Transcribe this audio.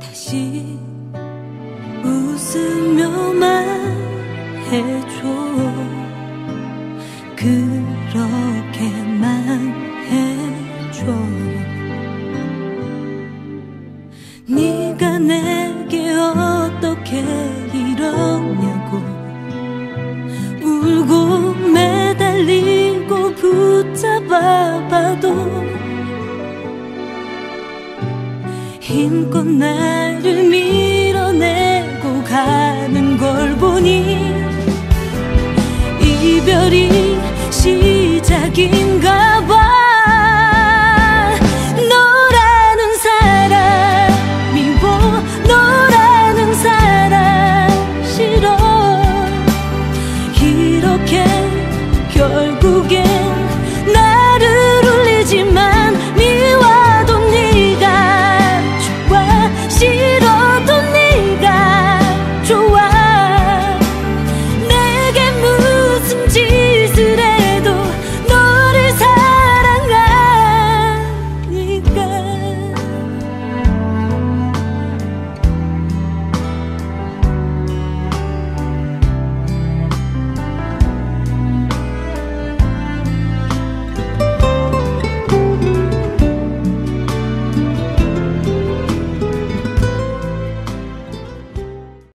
다시 웃으며 말해줘. 그렇게만 해줘. 네가 내게 어떻게 힘껏 나를 밀어내고 가는 걸 보니 이별이 시작인가 봐. 너라는 사람 미워 뭐 너라는 사람 싫어. 이렇게 결국엔